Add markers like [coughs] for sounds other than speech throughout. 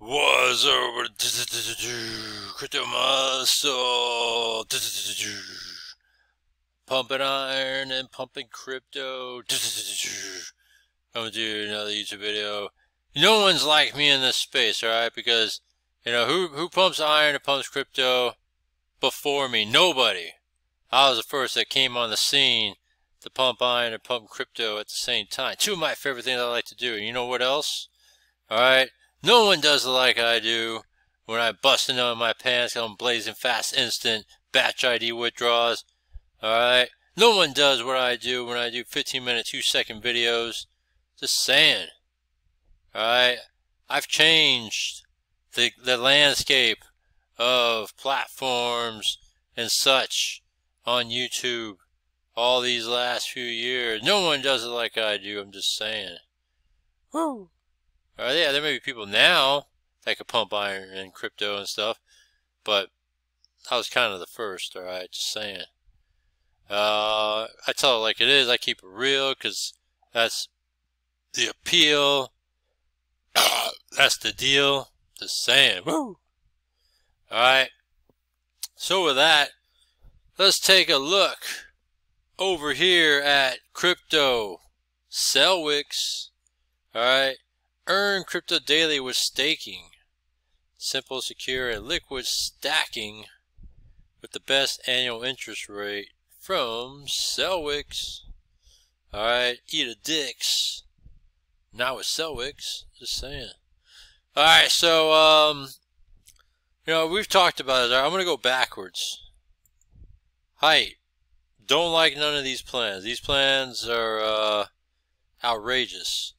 Was over [laughs] crypto muscle, pumping iron and pumping crypto. [laughs] Coming to do another YouTube video. No one's like me in this space, alright? Because, you know, who, who pumps iron and pumps crypto before me? Nobody. I was the first that came on the scene to pump iron and pump crypto at the same time. Two of my favorite things I like to do. You know what else? Alright? No one does it like I do when I bust into my pants, I'm blazing fast, instant, batch ID withdrawals. Alright? No one does what I do when I do 15 minute, 2 second videos. Just saying. Alright? I've changed the, the landscape of platforms and such on YouTube all these last few years. No one does it like I do, I'm just saying. Woo! Uh, yeah, there may be people now that could pump iron and crypto and stuff, but I was kind of the first, alright, just saying. Uh, I tell it like it is, I keep it real, because that's the appeal. [coughs] that's the deal. Just saying. Woo! Alright. So with that, let's take a look over here at crypto. Selwix. Alright. Earn crypto daily with staking. Simple, secure, and liquid staking with the best annual interest rate from Selwix. Alright, eat a dicks. Not with Selwix, just saying. Alright, so, um, you know, we've talked about it. I'm going to go backwards. Height. Don't like none of these plans. These plans are, uh, outrageous.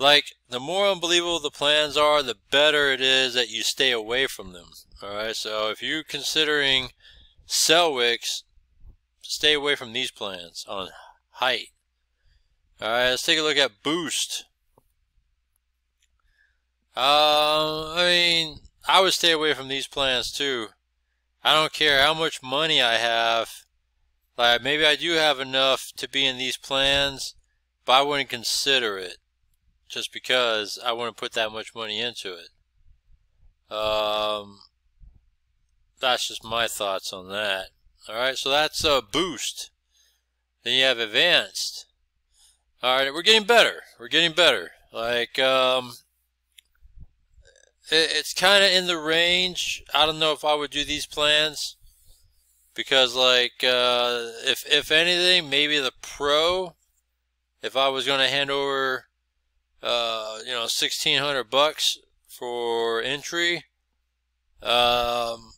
Like, the more unbelievable the plans are, the better it is that you stay away from them. Alright, so if you're considering Selwix, stay away from these plans on height. Alright, let's take a look at Boost. Uh, I mean, I would stay away from these plans too. I don't care how much money I have. Like, maybe I do have enough to be in these plans, but I wouldn't consider it just because I wouldn't put that much money into it. Um, that's just my thoughts on that. Alright, so that's a boost. Then you have advanced. Alright, we're getting better. We're getting better. Like, um, it, it's kind of in the range. I don't know if I would do these plans. Because, like, uh, if, if anything, maybe the Pro, if I was going to hand over uh, you know, sixteen hundred bucks for entry. Um,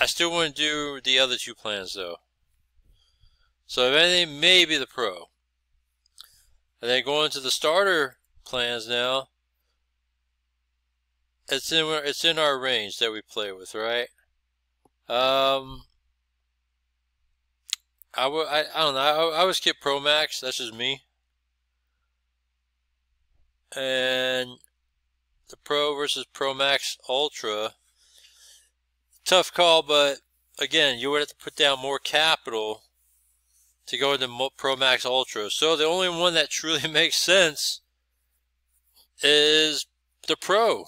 I still wouldn't do the other two plans though. So if anything, maybe the Pro. And then going to the starter plans now. It's in it's in our range that we play with, right? Um, I would I, I don't know I, I would skip Pro Max. That's just me and the Pro versus Pro Max Ultra. Tough call, but again, you would have to put down more capital to go into Pro Max Ultra. So the only one that truly [laughs] makes sense is the Pro.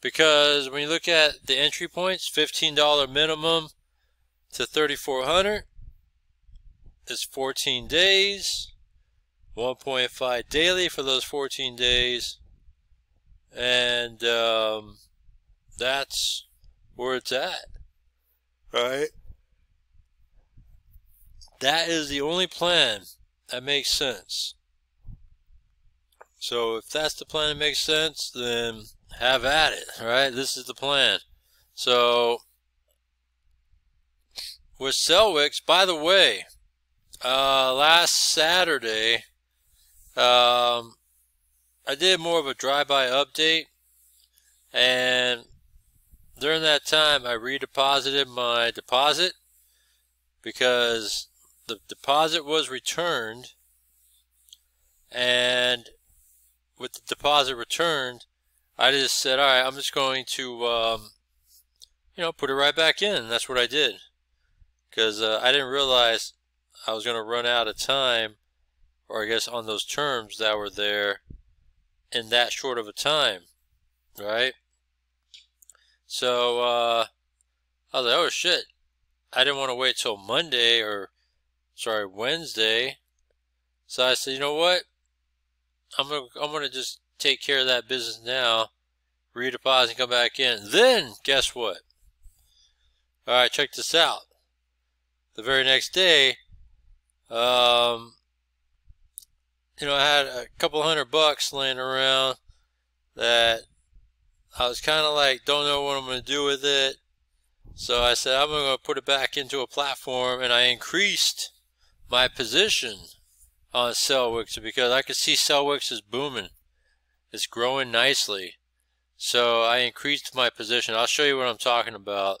Because when you look at the entry points, $15 minimum to 3400 is 14 days. 1.5 daily for those 14 days. And um, that's where it's at. Right? That is the only plan that makes sense. So if that's the plan that makes sense, then have at it. Right? This is the plan. So with Selwix, by the way, uh, last Saturday, um, I did more of a drive-by update, and during that time, I redeposited my deposit because the deposit was returned, and with the deposit returned, I just said, all right, I'm just going to, um, you know, put it right back in. That's what I did because uh, I didn't realize I was going to run out of time or I guess on those terms that were there in that short of a time. right? So uh, I was like, oh shit, I didn't want to wait till Monday or sorry Wednesday. So I said, you know what? I'm gonna I'm gonna just take care of that business now, redeposit and come back in. Then guess what? All right, check this out. The very next day, um, you know, I had a couple hundred bucks laying around that I was kind of like, don't know what I'm going to do with it. So I said, I'm going to put it back into a platform, and I increased my position on Selwix because I could see Selwix is booming. It's growing nicely. So I increased my position. I'll show you what I'm talking about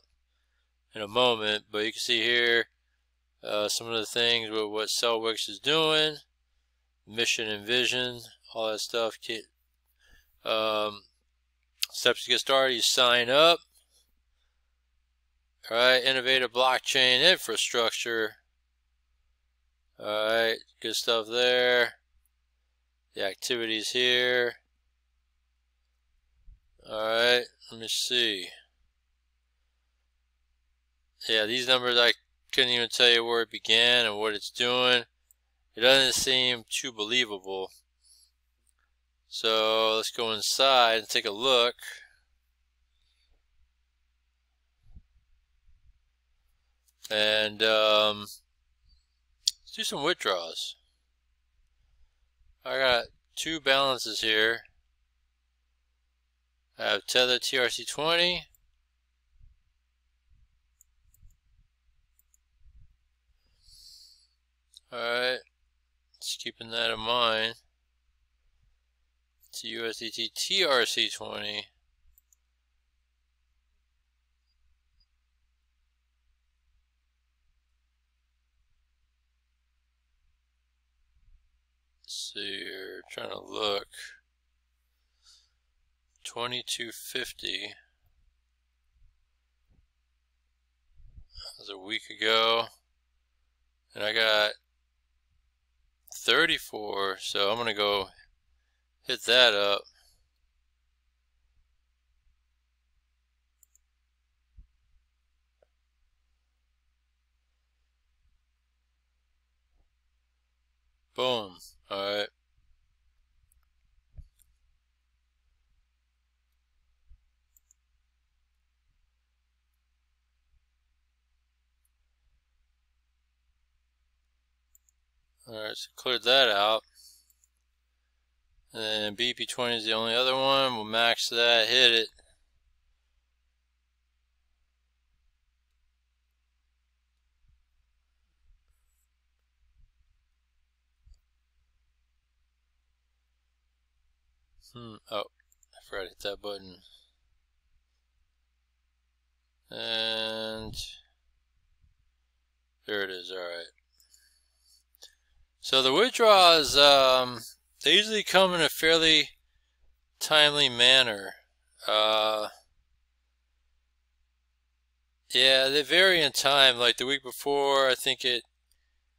in a moment, but you can see here uh, some of the things with what Selwix is doing, mission and vision, all that stuff. Um, Steps to get started, you sign up. All right, innovative blockchain infrastructure. All right, good stuff there. The activities here. All right, let me see. Yeah, these numbers I couldn't even tell you where it began and what it's doing. It doesn't seem too believable. So let's go inside and take a look. And um, let's do some withdrawals. I got two balances here. I have Tether TRC20. Alright, just keeping that in mind to USDT TRC20. Let's see here, trying to look. 2250. That was a week ago. And I got 34, so I'm going to go hit that up. Boom. Alright. Alright, so cleared that out. And BEP20 is the only other one. We'll max that, hit it. Hmm, oh, I forgot to hit that button. And there it is, alright. So the withdrawals, um, they usually come in a fairly timely manner. Uh, yeah, they vary in time. Like the week before, I think it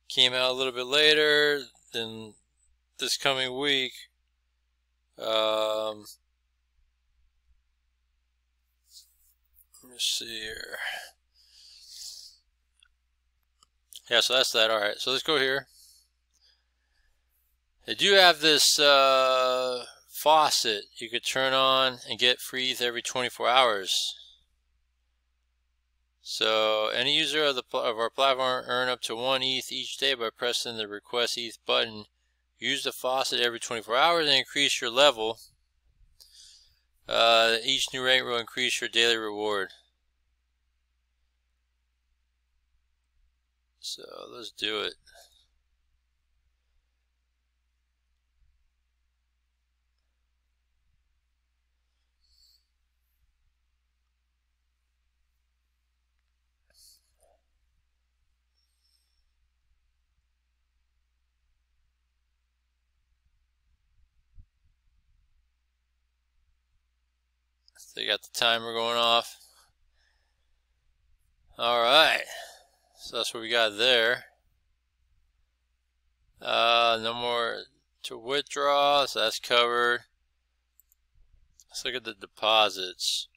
came out a little bit later than this coming week. Um, let me see here. Yeah, so that's that. All right, so let's go here. They do have this uh, faucet you could turn on and get free ETH every 24 hours. So any user of the of our platform earn up to one ETH each day by pressing the request ETH button. Use the faucet every 24 hours and increase your level. Uh, each new rate will increase your daily reward. So let's do it. So you got the timer going off. Alright. So that's what we got there. Uh, no more to withdraw, so that's covered. let's look at the deposits.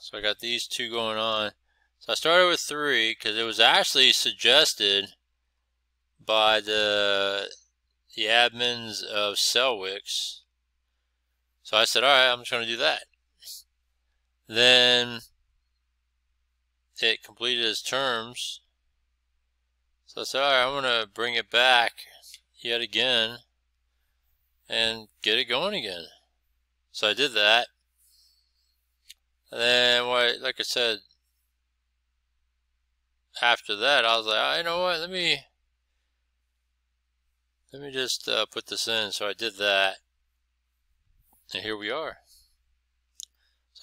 So I got these two going on. So I started with three because it was actually suggested by the the admins of Selwix. So I said, all right, I'm just going to do that. Then it completed its terms. So I said, all right, I'm going to bring it back yet again and get it going again. So I did that. And then, what, like I said, after that, I was like, oh, you know what, let me, let me just uh, put this in. So I did that. And here we are.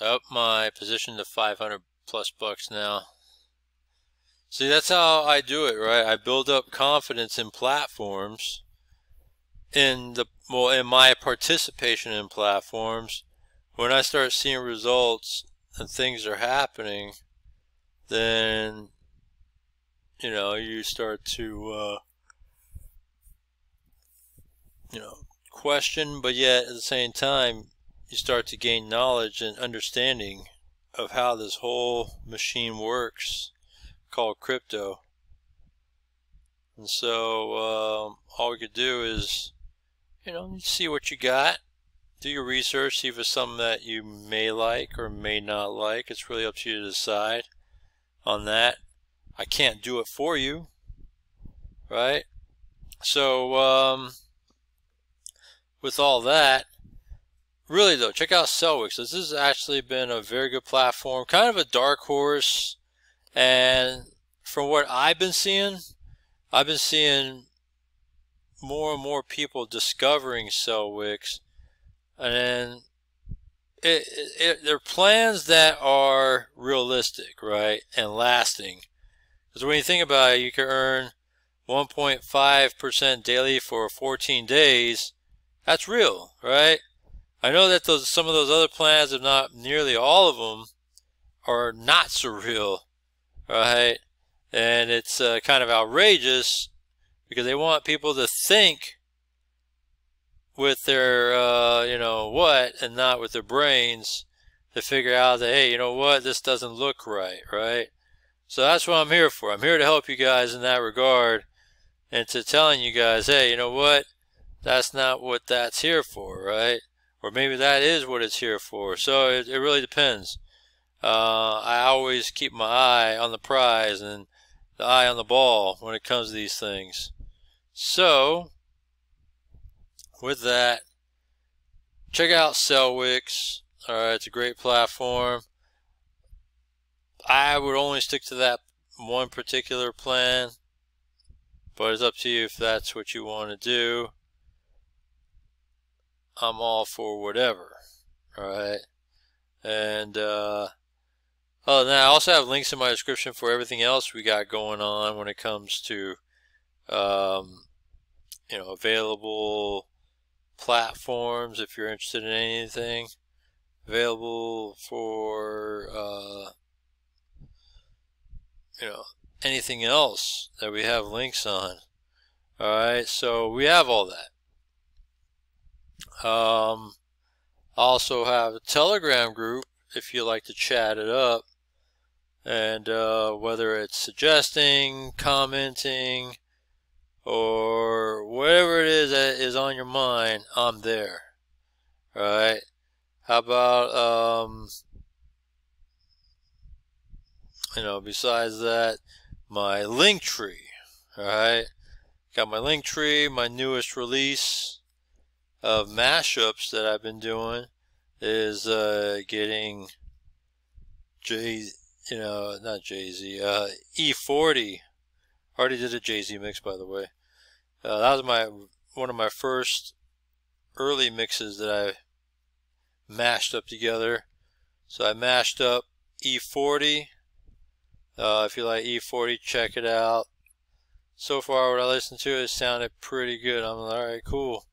Up my position to 500 plus bucks now. See, that's how I do it, right? I build up confidence in platforms, in the well, in my participation in platforms. When I start seeing results and things are happening, then you know you start to uh, you know question, but yet at the same time you start to gain knowledge and understanding of how this whole machine works called crypto. And so um, all we could do is, you know, see what you got, do your research, see if it's something that you may like or may not like. It's really up to you to decide on that. I can't do it for you, right? So um, with all that, really though, check out Selwix. This has actually been a very good platform, kind of a dark horse. And from what I've been seeing, I've been seeing more and more people discovering Selwix. And it, it, they're plans that are realistic, right, and lasting. Because when you think about it, you can earn 1.5% daily for 14 days. That's real, right? I know that those some of those other plans, if not nearly all of them, are not surreal, right? And it's uh, kind of outrageous because they want people to think with their, uh, you know, what and not with their brains to figure out that, hey, you know what, this doesn't look right, right? So that's what I'm here for. I'm here to help you guys in that regard and to telling you guys, hey, you know what, that's not what that's here for, right? Or maybe that is what it's here for. So it, it really depends. Uh, I always keep my eye on the prize and the eye on the ball when it comes to these things. So, with that, check out Selwix. Alright, it's a great platform. I would only stick to that one particular plan, but it's up to you if that's what you want to do. I'm all for whatever. Alright. And uh, than that, I also have links in my description for everything else we got going on when it comes to um, you know available platforms if you're interested in anything available for uh, you know anything else that we have links on alright so we have all that um, also have a Telegram group if you like to chat it up. And uh, whether it's suggesting, commenting, or whatever it is that is on your mind, I'm there. Alright? How about, um, you know, besides that, my link tree. Alright? Got my link tree, my newest release of mashups that I've been doing is uh, getting J, you know, not Jay Z, uh, E40. Already did a Jay Z mix, by the way. Uh, that was my one of my first early mixes that I mashed up together. So I mashed up E40. Uh, if you like E40, check it out. So far, what I listened to, it sounded pretty good. I'm like, all right, cool.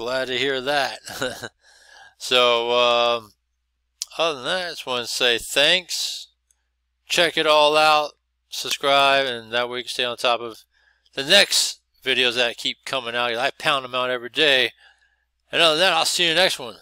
Glad to hear that. [laughs] so, um, other than that, I just want to say thanks. Check it all out. Subscribe, and that way you can stay on top of the next videos that keep coming out. I pound them out every day. And other than that, I'll see you next one.